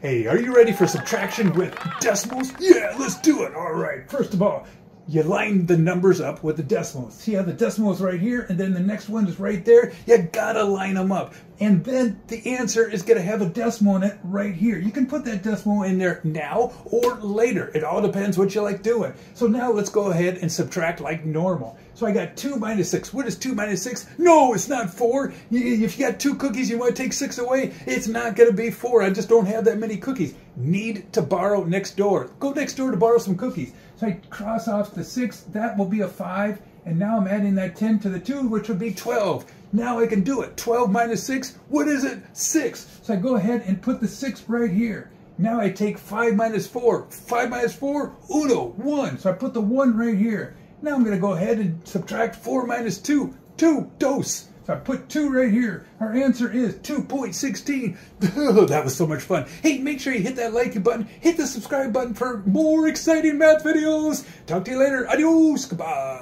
Hey, are you ready for subtraction with decimals? Yeah, let's do it. All right, first of all, you line the numbers up with the decimals. See how the decimal is right here and then the next one is right there? You gotta line them up. And then the answer is gonna have a decimal in it right here. You can put that decimal in there now or later. It all depends what you like doing. So now let's go ahead and subtract like normal. So I got 2 minus 6. What is 2 minus 6? No, it's not 4. If you got two cookies, you want to take 6 away, it's not going to be 4. I just don't have that many cookies. Need to borrow next door. Go next door to borrow some cookies. So I cross off the 6. That will be a 5. And now I'm adding that 10 to the 2, which would be 12. Now I can do it. 12 minus 6, what is it? 6. So I go ahead and put the 6 right here. Now I take 5 minus 4. 5 minus 4, uno, 1. So I put the 1 right here. Now I'm going to go ahead and subtract 4 minus 2. 2, dos. I put 2 right here. Our answer is 2.16. that was so much fun. Hey, make sure you hit that like button. Hit the subscribe button for more exciting math videos. Talk to you later. Adios. Goodbye.